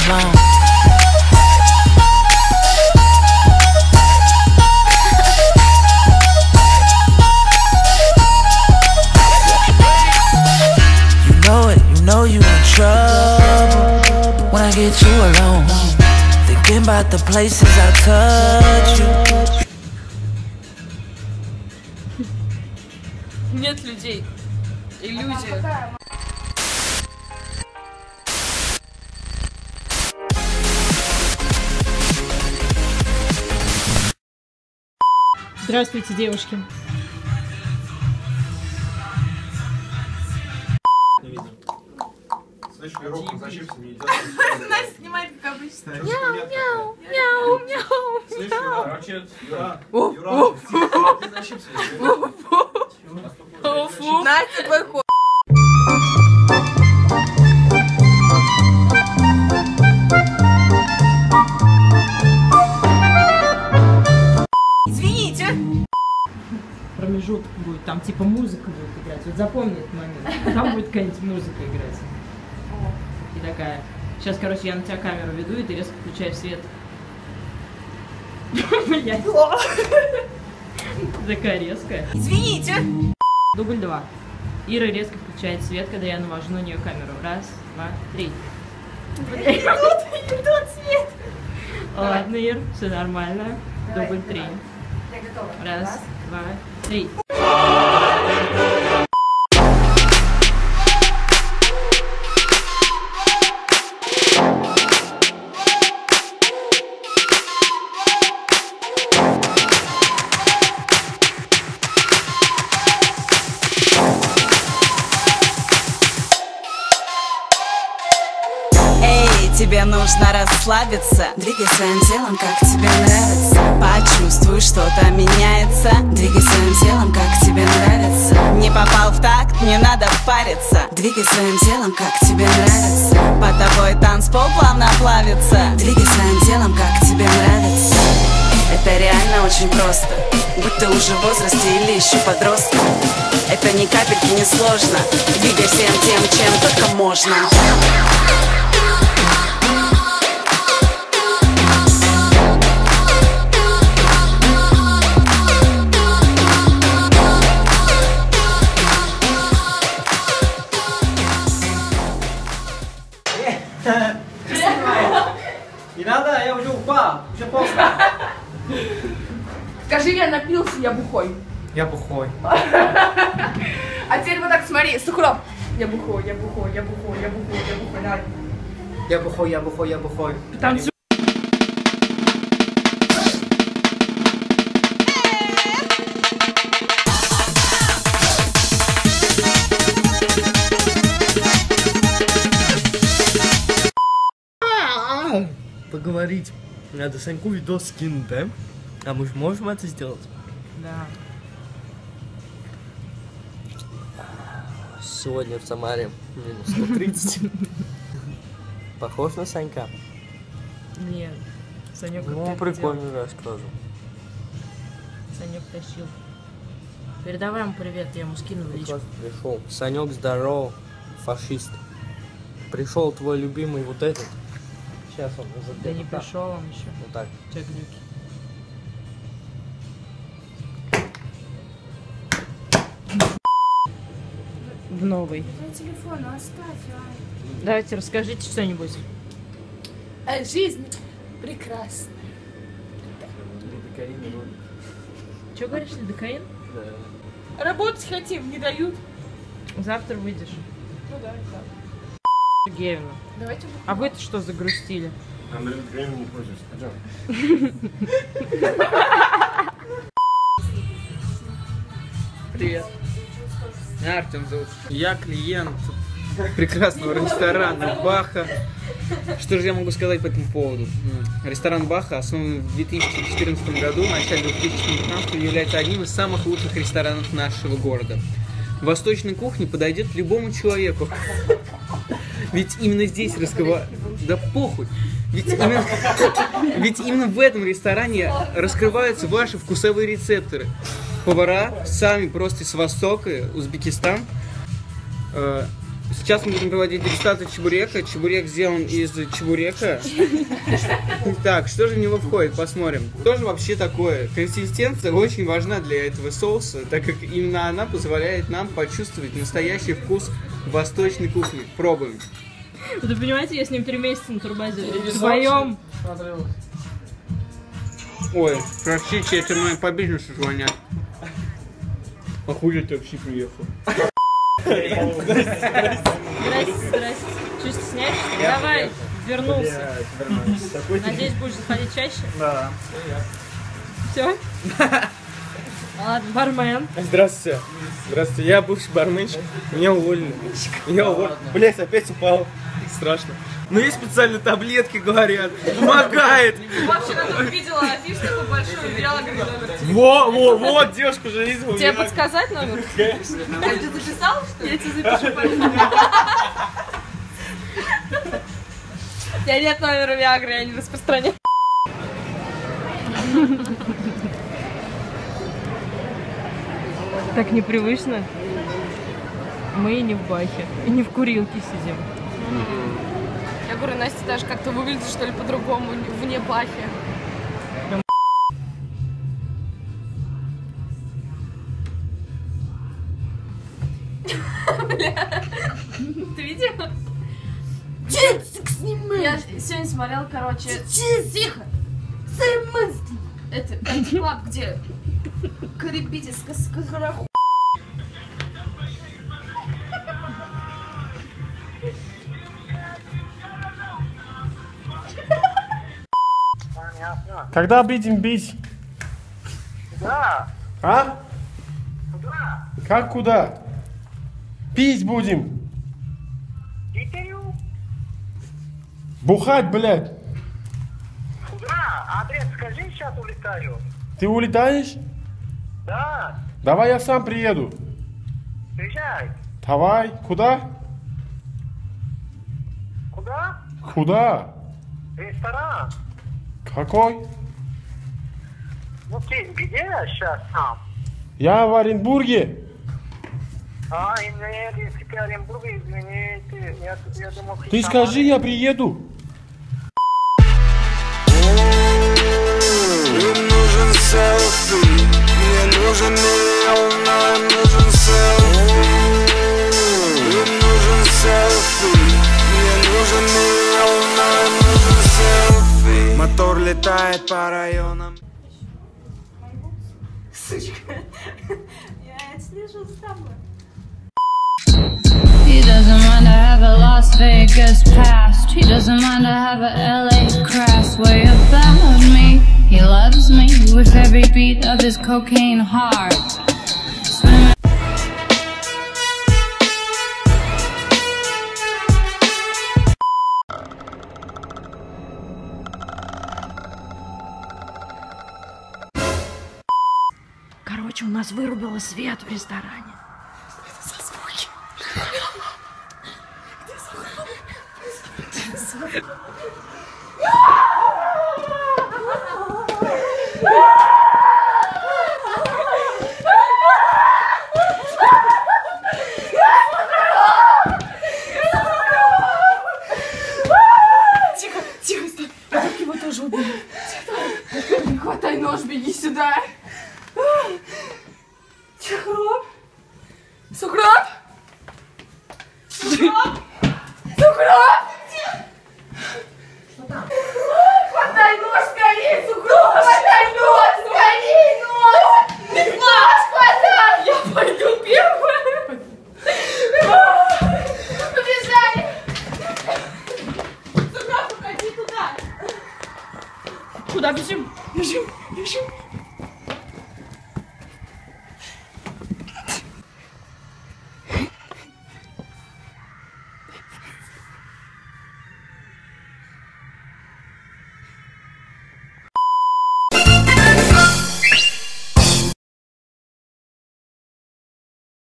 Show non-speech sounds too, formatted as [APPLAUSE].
alone. You know it, you know you in trouble when I get you alone. Thinking about the places I touch you. Нет людей. Иллюзия. Здравствуйте, девушки. Слышь, Веровка, за чипсами идет. Настя снимает, как обычно. Мяу, мяу, Мяу, мяу. Слышь, Юра, короче, Юра, Юра, ты за чипсами. Настя, твой будет запомни этот момент. Там будет какая-нибудь музыка играть. И такая. Сейчас, короче, я на тебя камеру веду, и ты резко включаешь свет. [LAUGHS] Блять. Такая резкая. Извините. Дубль два. Ира резко включает свет, когда я навожу на нее камеру. Раз, два, три. Тут свет. Ладно, Ир, все нормально. Дубль три. Я готова. Раз, два, три. Тебе нужно расслабиться. Двигай своим телом, как тебе нравится. Почувствуй, что-то меняется. Двигай своим телом, как тебе нравится. Не попал в такт, не надо париться. Двигай своим телом, как тебе нравится. По тобой танцпол плавно плавится. Двигай своим телом, как тебе нравится. Это реально очень просто. Будь ты уже в возрасте или еще подросток. Это ни капельки не сложно. Двигай всем тем, чем только можно Не надо, я уже упал, уже поздно. Скажи, я напился, я бухой. Я бухой. А теперь вот так смотри, Сухров. Я бухой, я бухой, я бухой, я бухой, я бухой. Давай. Я бухой, я бухой, я бухой. Танцуй. Поговорить. Надо Саньку видос скинуть, да? А мы же можем это сделать? Да. Сегодня в Самаре минус 130. Похож на Санька? Нет. Санек Ну, как-то прикольный расскажу. Санек тащил. Передавай ему привет, я ему скину в личку. Пришел. Санек, здорово, фашист. Пришел твой любимый вот этот. Сейчас он уже Да не пришел он еще. Вот так. У тебя глюки. В новый. телефон оставь, Давайте расскажите что-нибудь. а. Жизнь прекрасна. Что говоришь, лидокаин? Работать хотим, не дают. Завтра выйдешь. Ну да, да. Сергеевна. Давайте А вы-то что загрустили? Андрей, время не пользуюсь. Пойдем. Привет. Меня Артем зовут. Я клиент прекрасного ресторана Баха. Что же я могу сказать по этому поводу? Ресторан Баха, основан в 2014 году, в начале 2015 является одним из самых лучших ресторанов нашего города. Восточная кухня подойдет любому человеку. Ведь именно здесь раскрывают... Да похуй. Ведь именно... [LAUGHS] Ведь именно в этом ресторане раскрываются ваши вкусовые рецепторы. Повара сами просто с Востока, Узбекистан, э, Сейчас мы будем проводить дегустацию чебурека. Чебурек сделан из чебурека. Так, что же в него входит? Посмотрим. Тоже вообще такое. Консистенция очень важна для этого соуса, так как именно она позволяет нам почувствовать настоящий вкус восточной кухни. Пробуем. [LAUGHS] Вы понимаете, я с ним три месяца на турбазе. Вдвоем. Ой, простите, это мои по бизнесу звонят. А хули ты вообще приехал? Здрасте, здрасте. Че, стесняешься? Давай, вернулся. Надеюсь, будешь заходить чаще? Да. Все? [LAUGHS] Ладно, бармен. Здравствуйте. Здравствуйте. Я бывший барменщик. Меня уволили. Меня уволили. Блять, опять упал. Страшно. Ну есть специальные таблетки, говорят. Помогает. Вообще, тут видела большую, убирала говорит, номер. Во, во, вот, девушка уже есть. Тебе подсказать номер? А ты записал, что? Я тебе запишу. У тебя нет номера Виагры, я не распространяю. Так непривычно. Мы и не в бахе, и не в курилке сидим. Говорю, Настя даже как-то выглядит, что ли, по-другому, вне бахи. Бля. Ты видела? Я сегодня смотрела, короче... Тихо! Это, антиклаб, где? Карибидис, каскараху. Когда будем бить? Да, А? куда? Как куда? Пить будем. Питерю? Бухать, блядь. Куда? Адрес скажи, сейчас улетаю. Ты улетаешь? Да, Давай я сам приеду. приезжай. Давай. Куда? Куда? Куда? Ресторан. Какой? Ну ты где сейчас сам? Я в Оренбурге. А, и нет, если ты Оренбург, извините, я, я думал, Ты скажи, я приеду. Мне нужен селфи Мне нужен миллион, но им нужен селфи Мне нужен селфи Мне нужен миллион, но им нужен селфи Мотор летает по районам [LAUGHS] He doesn't mind to have a Las Vegas past. He doesn't mind to have a LA crass way about me. He loves me with every beat of his cocaine heart. Свет в ресторане. Тихо, тихо, стой. Вдруг его тоже убили. Хватай нож, беги сюда. Сукроп? Сукроп? [LAUGHS] Сукроп?